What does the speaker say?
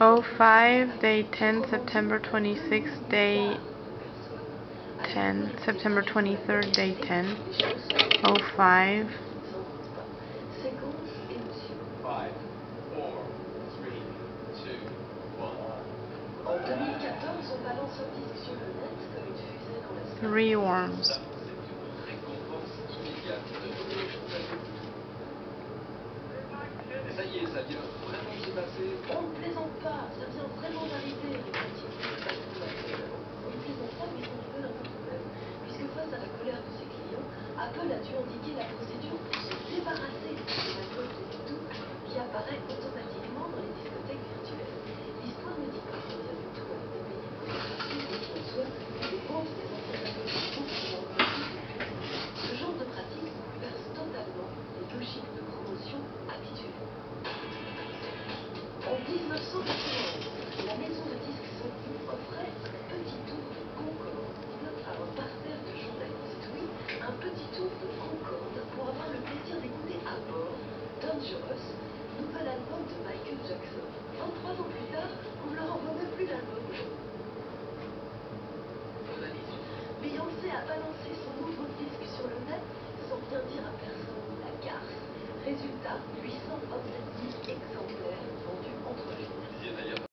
05, day 10, September 26th, day 10, September 23rd, day 10, 05, three Rewarms. un peu la turdiquer la procédure. a balancé son nouveau disque sur le net sans rien dire à personne. La garce. Résultat, 827 000 exemplaires.